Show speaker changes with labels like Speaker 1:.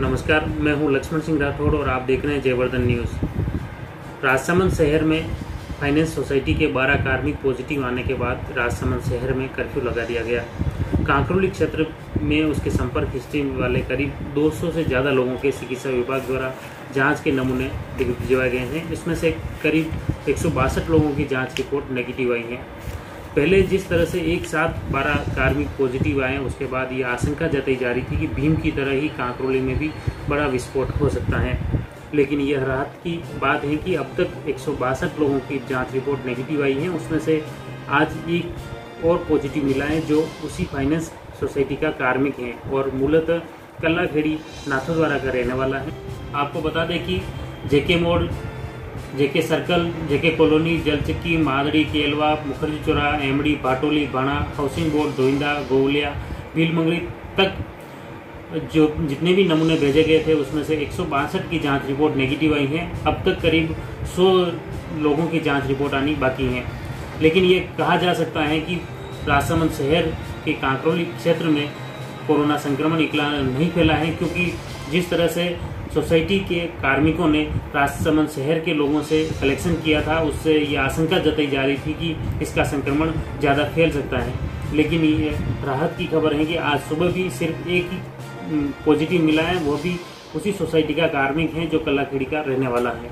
Speaker 1: नमस्कार, मैं हूँ लक्ष्मण सिंह राठौड़ और आप देख रहे हैं जयवर्धन न्यूज़। राजसमंद शहर में फाइनेंस सोसाइटी के 12 कार्मिक पॉजिटिव आने के बाद राजसमंद शहर में कर्फ्यू लगा दिया गया। कांकरोली क्षेत्र में उसके संपर्क हिस्ट्री वाले करीब 200 से ज़्यादा लोगों के चिकित्सा विभाग द्वारा जाँच के नमूने भिजवाए गए हैं। इसमें से करीब एक सौ बासठ लोगों की जाँच रिपोर्ट नेगेटिव आई है। पहले जिस तरह से एक साथ बारह कार्मिक पॉजिटिव आए, उसके बाद ये आशंका जताई जा रही थी कि भीम की तरह ही कांकरोली में भी बड़ा विस्फोट हो सकता है। लेकिन यह राहत की बात है कि अब तक एक सौ बासठ लोगों की जाँच रिपोर्ट नेगेटिव आई है। उसमें से आज एक और पॉजिटिव मिला है, जो उसी फाइनेंस सोसाइटी का कार्मिक है और मूलतः कल्लाखेड़ी नाथोद्वारा का रहने वाला है। आपको बता दें कि जेके मोड़ JK circle, JK colony, Jalchakki, Madri, Kelwa, Mukherjee Chaura, MD Bhatoli Bhana housing board, Dhoinda, Gowalia Bhilmangli तक जो जितने भी नमूने भेजे गए थे, उसमें से एक सौ बासठ की जाँच रिपोर्ट नेगेटिव आई है। अब तक करीब 100 लोगों की जाँच रिपोर्ट आनी बाकी है। लेकिन ये कहा जा सकता है कि राजसमंद शहर के कांकरौली क्षेत्र में कोरोना संक्रमण इकला नहीं फैला है, क्योंकि जिस तरह से सोसाइटी के कार्मिकों ने राजसमंद शहर के लोगों से कलेक्शन किया था। उससे ये आशंका जताई जा रही थी कि इसका संक्रमण ज़्यादा फैल सकता है। लेकिन ये राहत की खबर है कि आज सुबह भी सिर्फ़ एक ही पॉजिटिव मिला है। वो भी उसी सोसाइटी का कार्मिक है जो कलाखेड़ी का रहने वाला है।